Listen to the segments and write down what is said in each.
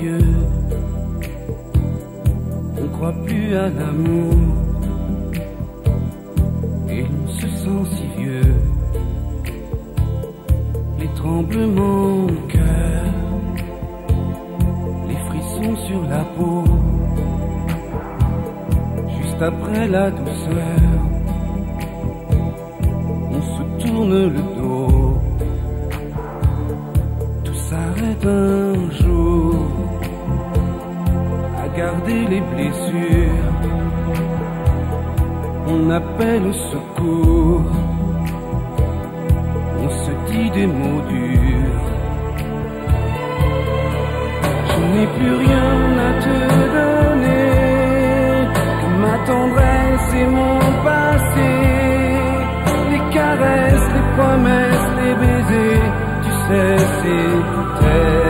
yeux, on croit plus à l'amour, et l'on se sent si vieux, les tremblements au cœur, les frissons sur la peau, juste après la douceur. Tourne le dos. Tout s'arrête un jour garder les blessures. On appelle au secours. On se dit des mots durs. Je n'ai plus rien à te donner que ma tendresse et mon passé les promesses, les baisers, tu sais, c'est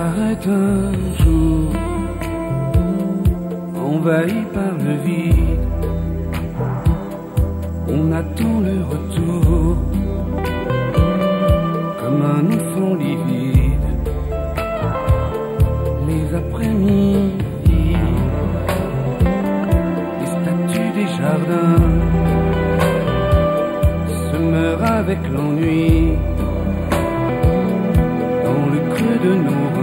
s'arrête un jour, envahi par le vide. On attend le retour, comme un enfant livide. Les après-midi, les statues des jardins. Se meurent avec l'ennui. Dans le creux de nos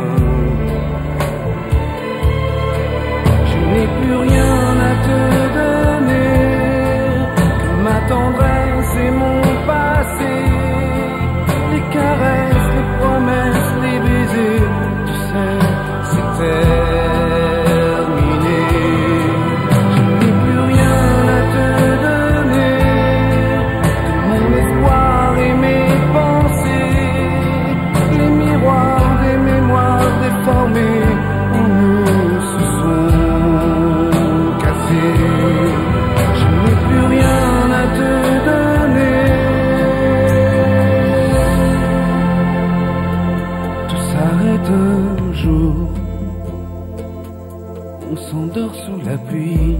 un jour. On s'endort sous la pluie.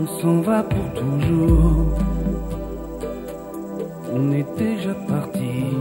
On s'en va pour toujours. On est déjà parti.